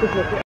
谢谢